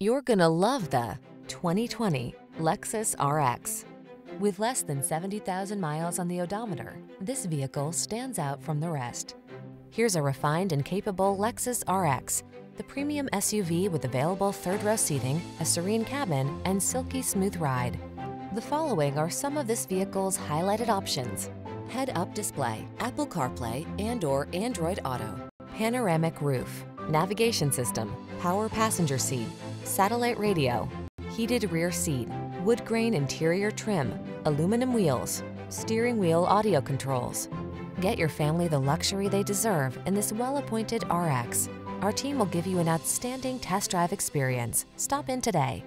You're gonna love the 2020 Lexus RX. With less than 70,000 miles on the odometer, this vehicle stands out from the rest. Here's a refined and capable Lexus RX, the premium SUV with available third-row seating, a serene cabin, and silky smooth ride. The following are some of this vehicle's highlighted options. Head-up display, Apple CarPlay and or Android Auto, panoramic roof, navigation system, power passenger seat, satellite radio, heated rear seat, wood grain interior trim, aluminum wheels, steering wheel audio controls. Get your family the luxury they deserve in this well-appointed RX. Our team will give you an outstanding test drive experience. Stop in today.